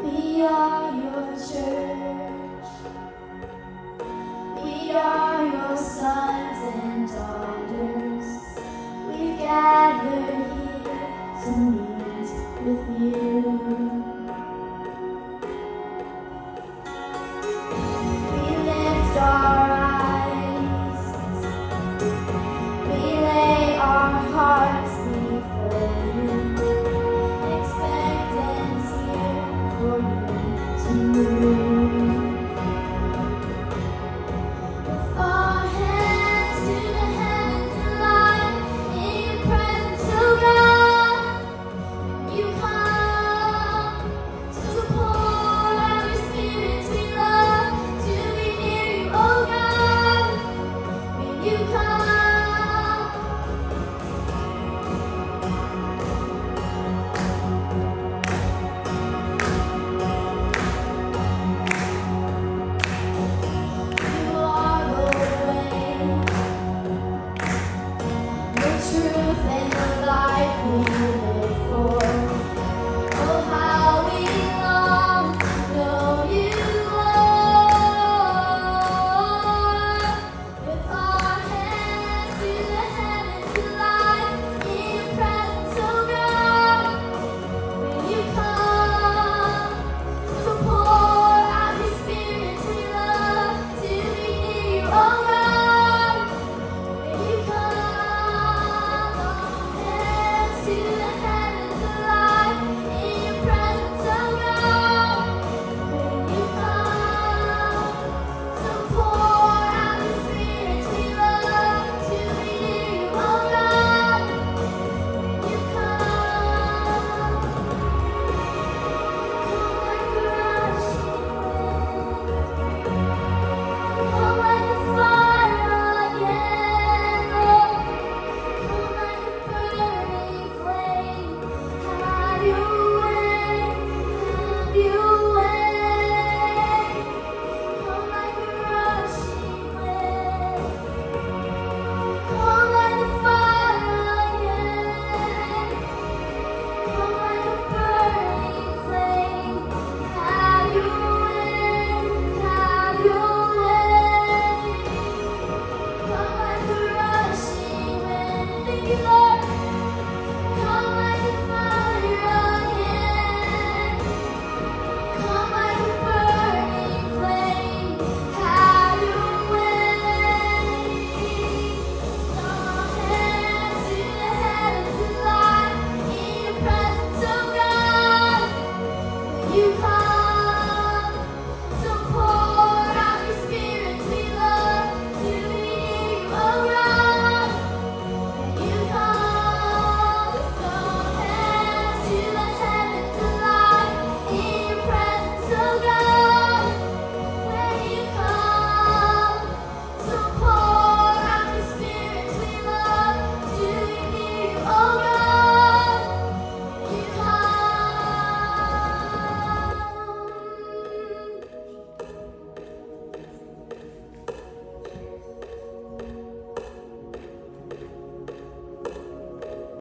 We are your church. for you. truth in life